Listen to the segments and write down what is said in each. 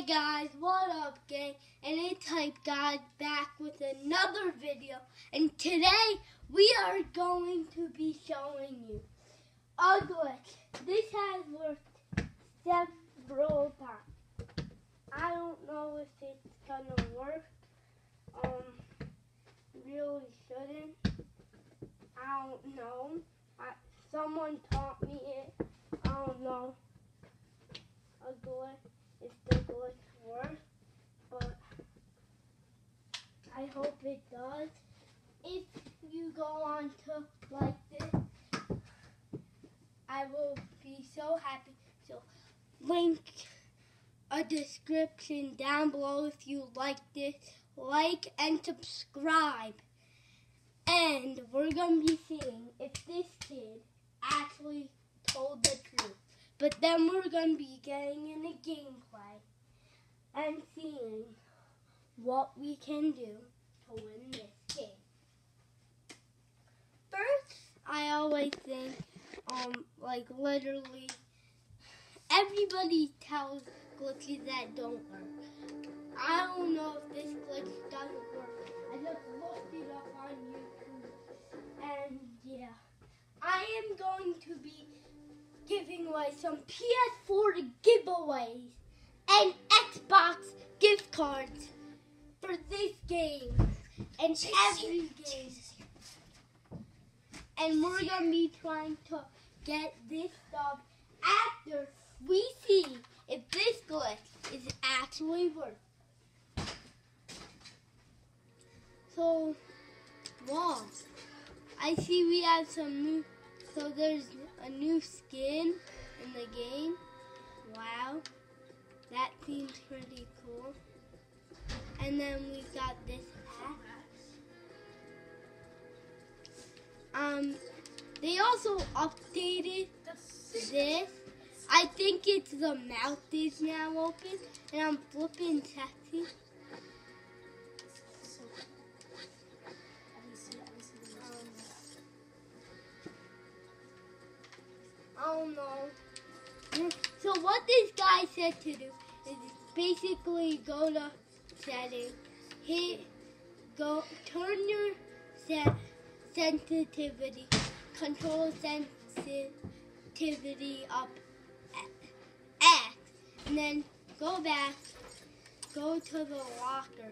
Hey guys, what up gang? And it's Hyped God back with another video. And today we are going to be showing you a glitch. This has worked several times. I don't know if it's gonna work. Um, really shouldn't. I don't know. I, someone taught me it. I don't know. A glitch if the glitch works, but I hope it does. If you go on to like this, I will be so happy. So link a description down below if you like this. Like and subscribe. And we're going to be seeing if this kid actually told the truth. But then we're going to be getting in a gameplay and seeing what we can do to win this game. First, I always think, um, like literally, everybody tells glitches that don't work. I don't know if this glitch doesn't work. I just looked it up on YouTube, and yeah, I am going to be giving away some PS4 giveaways and Xbox gift cards for this game and every game. And we're going to be trying to get this stuff after we see if this glitch is actually worth. So, wow. I see we have some new, so there's a new skin in the game. Wow. That seems pretty cool. And then we got this Um, they also updated this. I think it's the mouth is now open, and I'm flipping sexy. What this guy said to do is basically go to settings, hit, go, turn your set, sensitivity, control sensitivity up eh, X, and then go back, go to the locker,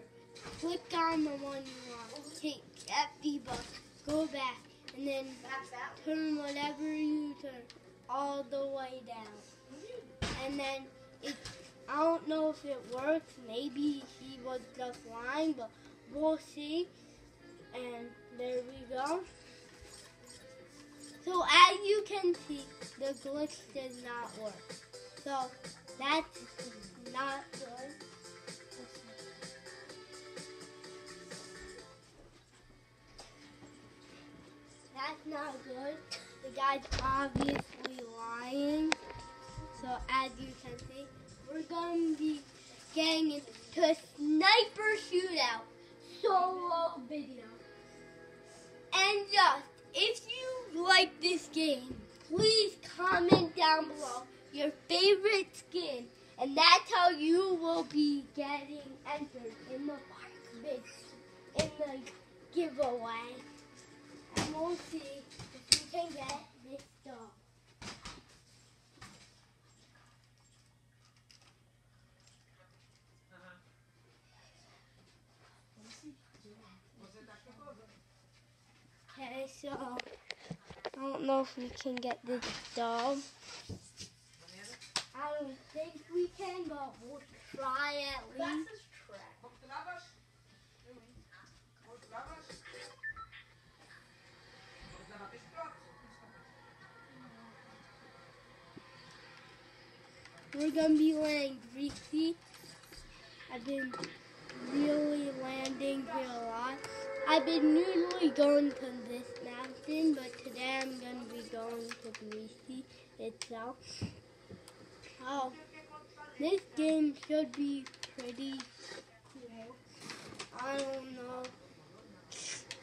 click on the one you want, take FD buck, go back, and then turn whatever you turn all the way down. And then it, I don't know if it works. Maybe he was just lying, but we'll see. And there we go. So as you can see, the glitch does not work. So that's not good. That's not good. The guy's obviously be getting into a sniper shootout solo video. And just, if you like this game, please comment down below your favorite skin. And that's how you will be getting entered in the park in the giveaway. And we'll see if you can get this dog. Okay, so I don't know if we can get this dog. I don't think we can, but we'll try at least. We're gonna be landing Greasy. I've been really landing here a lot. I've been usually going to this but today I'm gonna be going to Greasy itself. Oh, this game should be pretty cool. I don't know.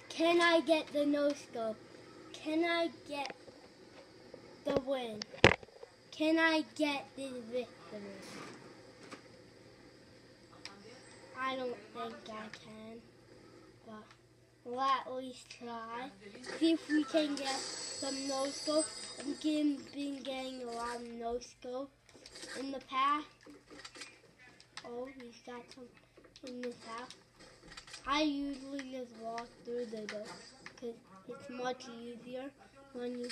Can I get the no scope? Can I get the win? Can I get this victory? I don't think I can, but least try. See if we can get some no scope. I've been, been getting a lot of no scope in the past. Oh, he's got some in this house. I usually just walk through the door because it's much easier when you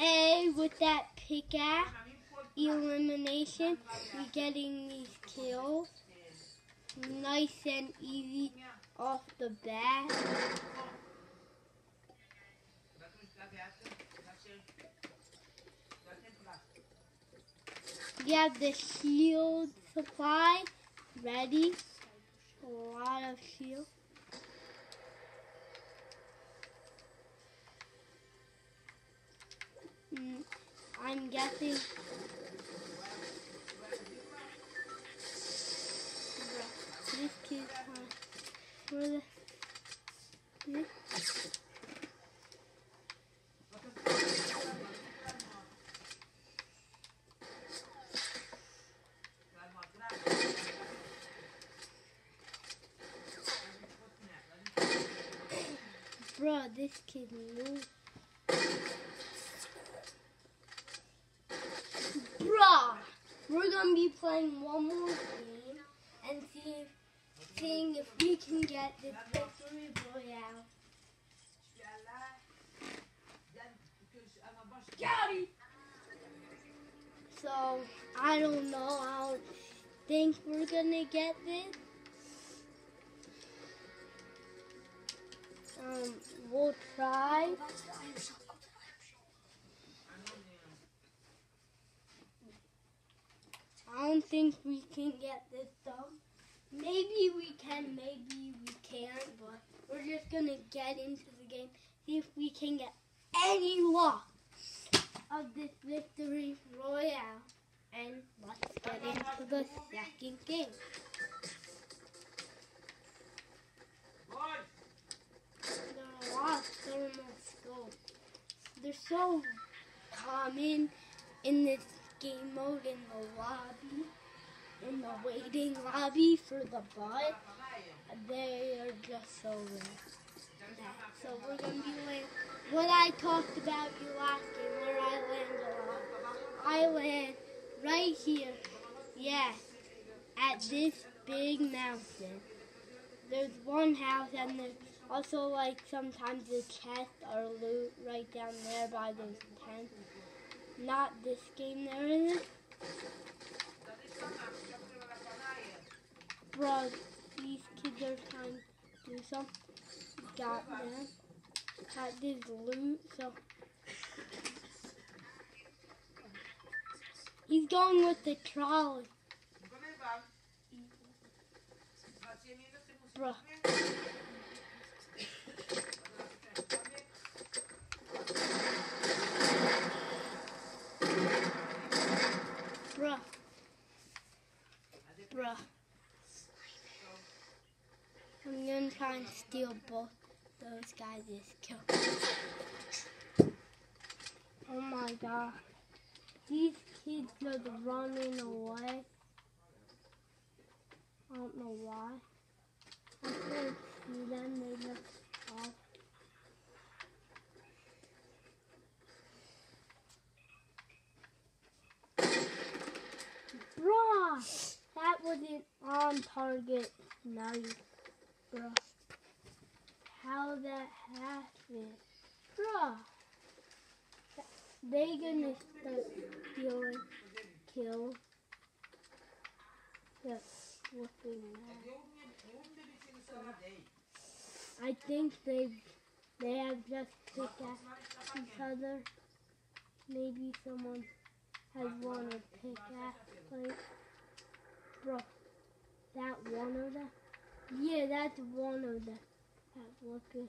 A with that pickaxe elimination, We're getting these kills nice and easy off the bat. You have the shield supply ready. A lot of shield. Mm, I'm guessing. For the. This. Bro, this kid moves. Bruh, we're gonna be playing one more game and see, seeing if we can get this victory royale. So I don't know. I don't think we're gonna get this. Um, we'll try. I don't think we can get this done. Maybe we can, maybe we can't, but we're just gonna get into the game, see if we can get any luck of this victory royale. And let's get into the second game. There are a lot of thermal scopes. They're so common in this game mode in the lobby, waiting lobby for the bus. They are just so rare. So we're gonna be land. What I talked about you last game, where I land a lot. I land right here. Yes, at this big mountain. There's one house and there's also like sometimes the chest or loot right down there by those tents. Not this game there isn't. Bro, these kids are trying to do something. Got them. Got this loot, so. He's going with the trolley. Bro. Bruh. Bruh. I'm gonna try steal both those guys' Just kill. Oh my god. These kids are running away. I don't know why. I can't see them. They look off. Bruh! That wasn't on target. Nice. Bruh. How that happened? Bruh. They gonna start stealing kill. Looking at. I think they they have just picked at each other. Maybe someone has one of pickaxe like bro. That one of them? Yeah, that's one of them. That's looking.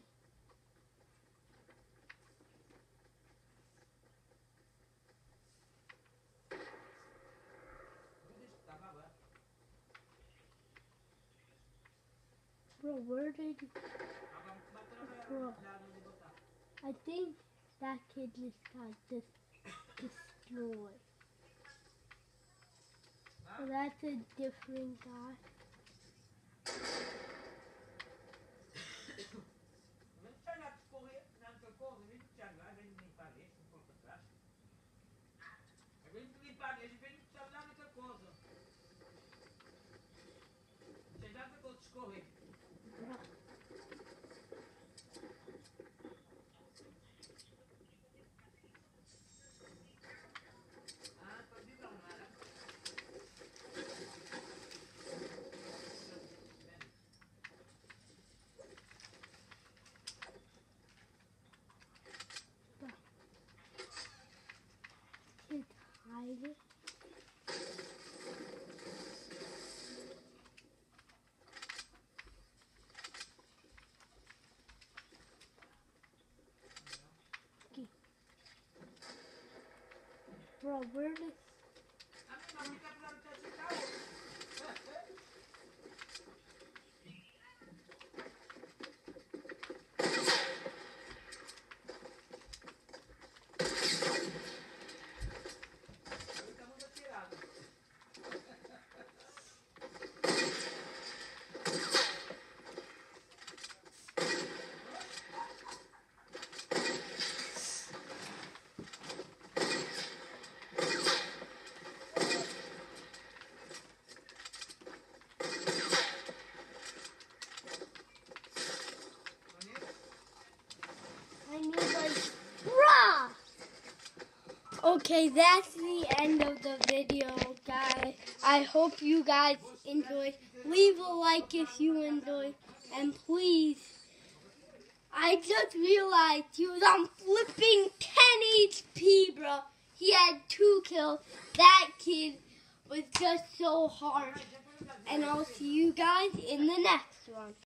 Bro, where did Bro, I think that kid just got dis- destroyed. So that's a different guy. pare, vem já dá muita coisa. Já dá muita escorrer. Bro, where did Okay, that's the end of the video, guys. I hope you guys enjoyed. Leave a like if you enjoyed. And please, I just realized he was on flipping 10 HP, bro. He had two kills. That kid was just so hard. And I'll see you guys in the next one.